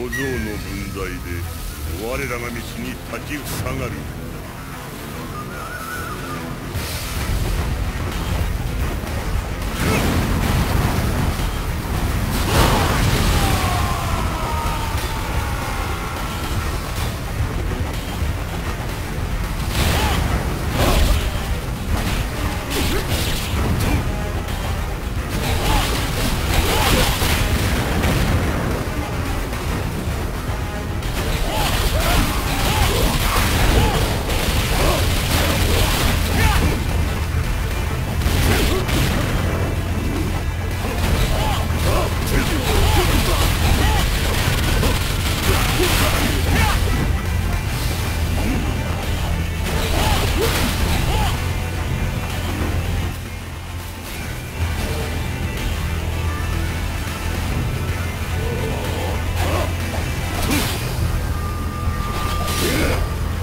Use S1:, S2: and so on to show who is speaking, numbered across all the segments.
S1: 小僧の分際で我らが道に立ちふさがる。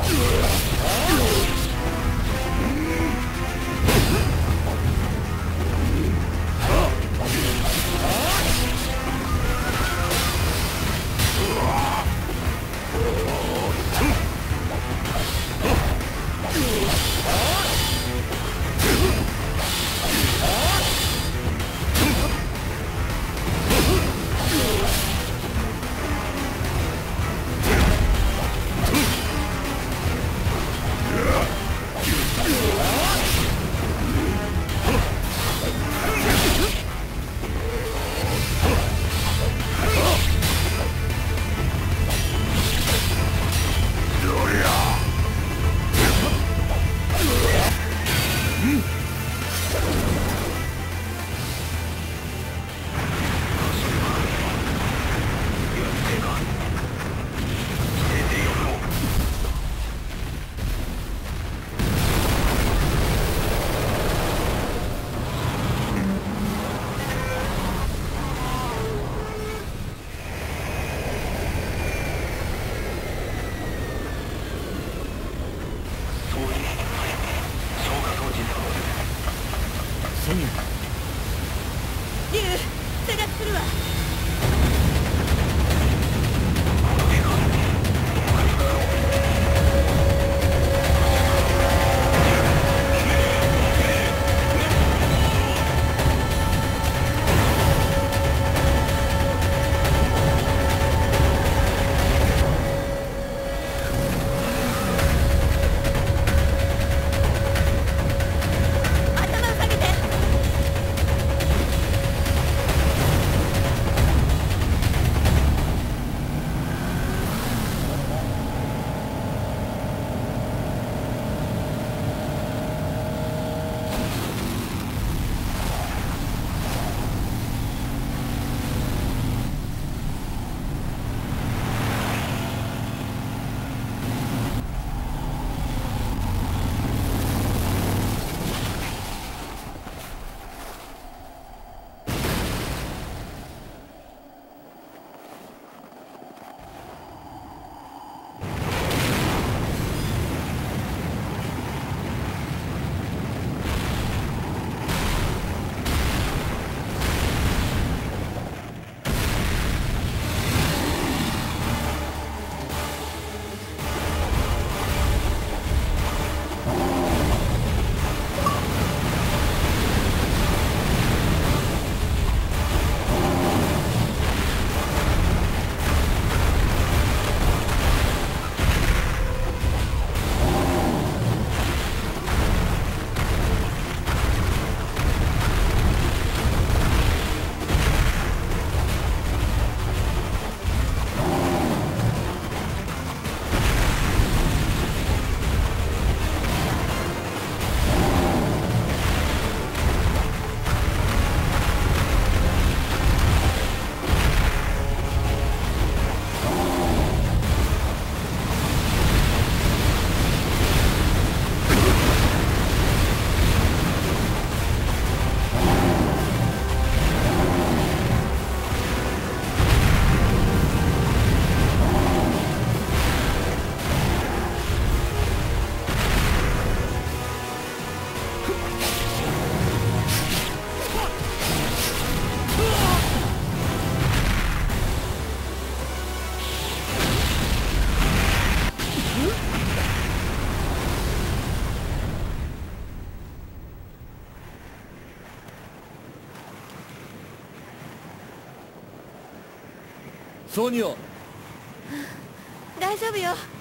S1: Yeah. 探するわ。ソニア
S2: 大丈夫よ。